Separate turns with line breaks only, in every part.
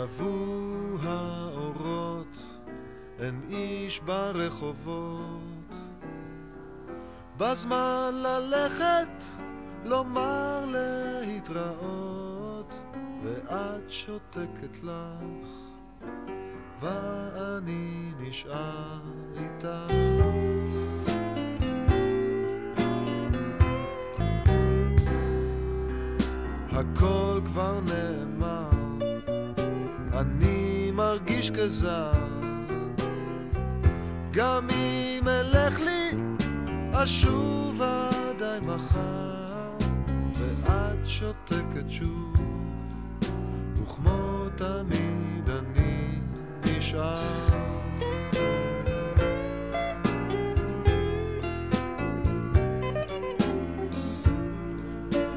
כבו האורות, אין איש ברחובות. בזמן ללכת, לומר להתראות, ואת שותקת לך, ואני נשאר איתך. הכל כבר אני מרגיש כזר. גם אם אלך לי, אשוב עדיי מחר, ואת שותקת שוב, וכמו תמיד אני נשאר.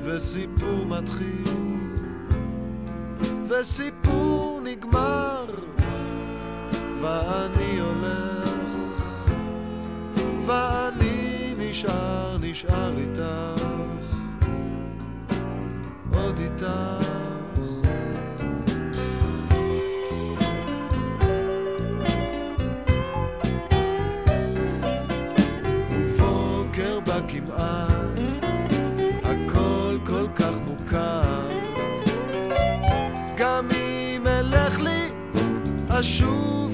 וסיפור מתחיל, וסיפור נגמר, ואני הולך, ואני נשאר, נשאר איתך, עוד איתך. בא כמעט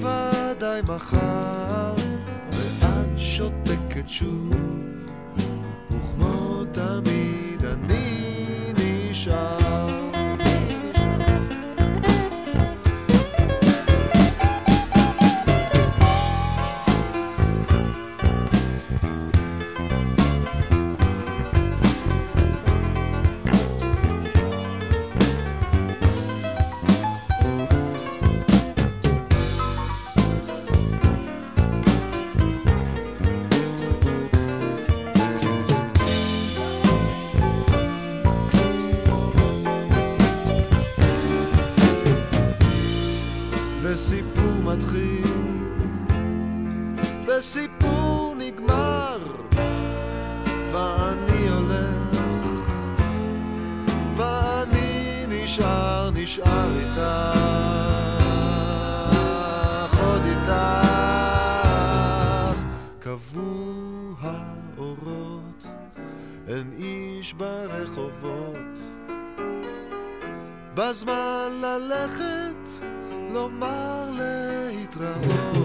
עדיי מחר ואת שותקת שוב וסיפור מתחיל. וסיפור נגמר ואני הולך ואני נשאר, נשאר איתך ברחובות. בזמן ללכת לומר להתראות